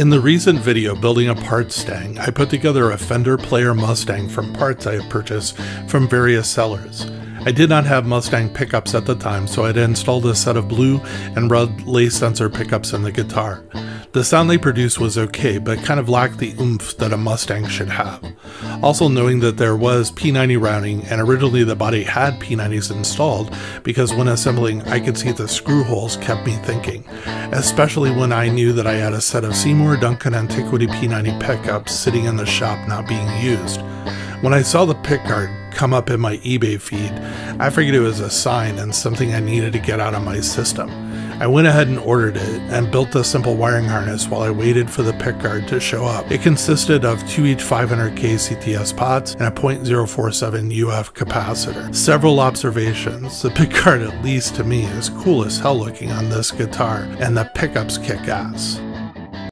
In the recent video building a parts stang, I put together a Fender Player Mustang from parts I have purchased from various sellers. I did not have Mustang pickups at the time, so I'd installed a set of blue and red lace sensor pickups in the guitar. The sound they produced was okay, but kind of lacked the oomph that a Mustang should have. Also knowing that there was P90 routing and originally the body had P90s installed because when assembling I could see the screw holes kept me thinking, especially when I knew that I had a set of Seymour Duncan Antiquity P90 pickups sitting in the shop not being used. When I saw the pickguard come up in my eBay feed, I figured it was a sign and something I needed to get out of my system. I went ahead and ordered it and built a simple wiring harness while I waited for the pickguard to show up. It consisted of two each 500K CTS pots and a .047 UF capacitor. Several observations. The pickguard, at least to me, is cool as hell looking on this guitar, and the pickups kick ass.